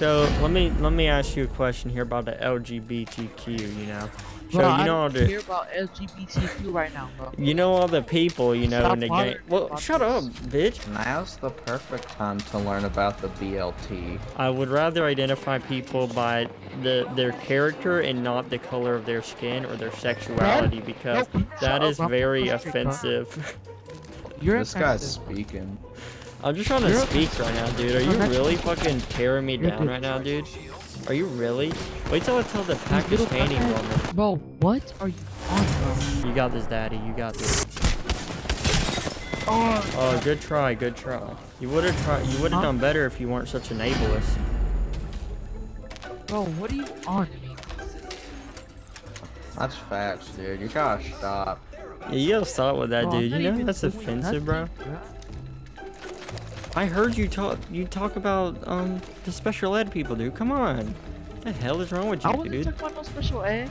So let me let me ask you a question here about the LGBTQ. You know, so Bro, you I know all don't the care about LGBTQ right now, bro. you know all the people you know Stop in the game. Well, about shut up, bitch. Now's the perfect time to learn about the BLT. I would rather identify people by the their character and not the color of their skin or their sexuality because No, that shut is up, very offensive. You're This guy's speaking. I'm just trying to You're- speak right now, dude. Are you really fucking tearing me down right now, dude? Are you really? Wait till I tell the These little Pakistani crackheads- woman. Bro, what are you on, bro? You got this, daddy. You got this. Oh, Oh, good try, good try. You would have tried. You would have Huh? done better if you weren't such an ableist. bro, what are you on? Me? That's facts, dude. You gotta stop. Yeah, you gotta stop with that, Bro, dude. You know even that's doing offensive, bro. Nothing, bro. I heard you talk. You talk about um the special ed people, dude. Come on. What the hell is wrong with I you, wasn't dude? talking about no special ed.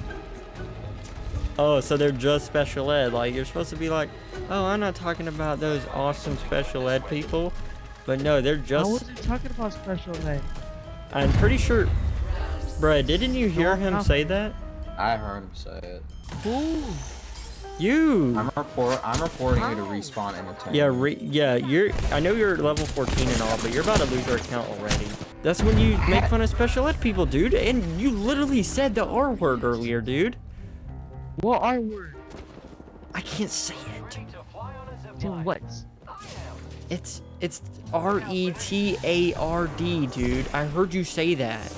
Oh, so they're just special ed. Like you're supposed to be like, oh, I'm not talking about those awesome special ed people, but no, they're just. I just. wasn't talking about special ed. I'm pretty sure. Bruh, didn't you hear him say that? I heard him say it. Who? You. I'm report. I'm reporting you to respawn entertainment. Yeah, re yeah, you're. I know you're level 14 and all, but you're about to lose your account already. That's when you make fun of special ed people, dude. And you literally said the R word earlier, dude. What R word? I can't say it. Then what? It's it's R E T A R D, dude. I heard you say that,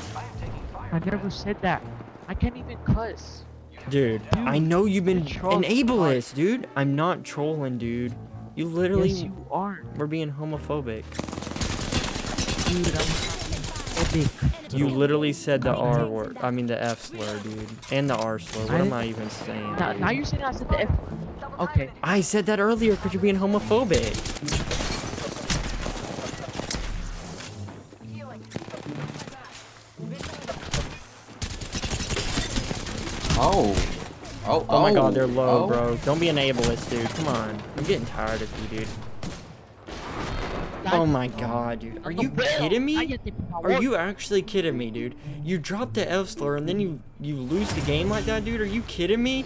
I never said that. I can't even cuss. Dude. I know you've been trolling an ableist, dude. I'm not trolling, dude. You literally Yes, you are. were being homophobic. Dude, I'm not. You literally said the R word. I mean the F slur, dude, and the R slur. What I am I even saying? Now, now you're saying I said the F word. Okay. I said that earlier because you're being homophobic. Oh. oh. Oh. Oh, my god, they're low, oh. bro. Don't be an ableist, dude. Come on. I'm getting tired of you, dude. Oh my god, dude. Are you kidding me? Are you actually kidding me, dude? You drop the F slur and then you you lose the game like that, dude? Are you kidding me?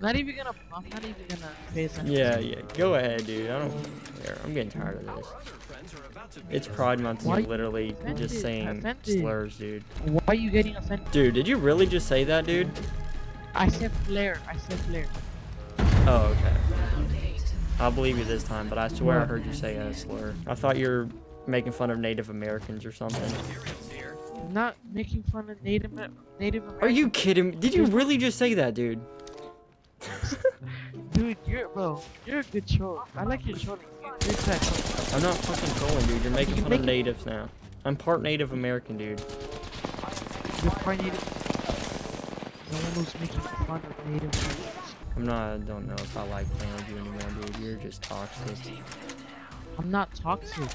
I'm not even gonna. I'm not even gonna say something. Yeah, yeah. Go ahead, dude. I don't care. I'm getting tired of this. It's Pride Month and Why you're literally offended? just saying Offended. slurs, dude. Why are you getting offended? Dude, did you really just say that, dude? I said flare. I said flare. Oh, okay. I'll believe you this time, but I swear I heard you say a slur. I thought you were making fun of Native Americans or something. I'm not making fun of Native Native Americans. Are you kidding me? Did you really just say that, dude? Dude, you're bro. You're a good troll. I like your trolling. You're a. I'm not fucking trolling, dude. You're making You fun of natives now. I'm part Native American, dude. You're part Native. No one was making fun of Native Americans. I'm not, I don't know if I like playing with you anymore, dude. You're just toxic. I'm not toxic.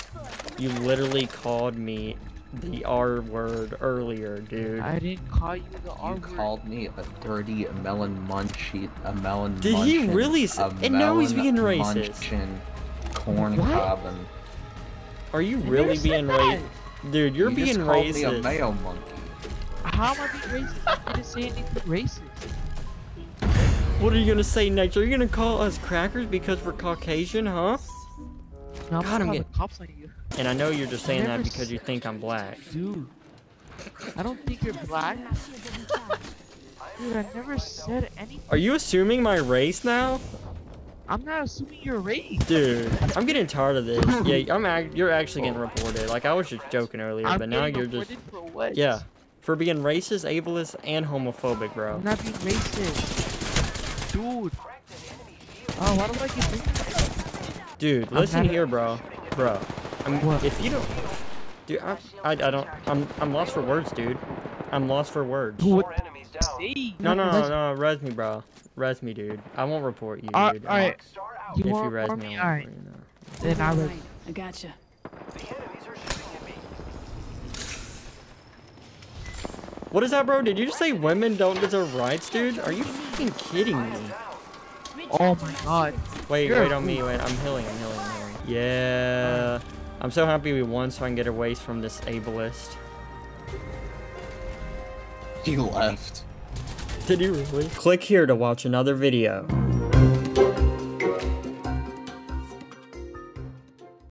You literally called me the R word earlier, dude. I didn't call you the R You word. called me a dirty melon munchie, a melon. Did he munchin', really s- a and now he's melon being racist. munchin', corn What? cobbin'. Are you really being that. racist? Dude, you're you being just called racist. me a mayo monkey. How am I being racist? I didn't say anything racist. What are you gonna say next? Are you gonna call us crackers because we're Caucasian, huh? No, God, I'm I'm gonna call the getting- cops on you. And I know you're just saying that because you think I'm black. Dude. I don't think you're black. Dude, I never said anything. Are you assuming my race now? I'm not assuming you're race. Dude, I'm getting tired of this. Yeah, I'm ac you're actually getting reported. Like I was just joking earlier, I'm but now you're just reported for what? yeah, for being racist, ableist, and homophobic, bro. I'm not being racist. Dude. Oh, why do I racist? Dude, listen here, bro. Bro, I'm, What? if you don't, dude, I, I, I don't, I'm, I'm lost for words, dude. I'm lost for words. What? No, no, no, no, res me, bro. Res me, dude. I won't report you, Uh, dude. alright. You If you want res me, me? I'll Alright. you, no. Then I will. I gotcha. What is that, bro? Did you just say women don't deserve rights, dude? Are you fucking kidding me? Oh my god. Wait, You're wait on me. Wait, I'm healing. I'm healing. I'm healing. Yeah. I'm so happy we won so I can get away from this ableist. He left. Did you really? Click here to watch another video.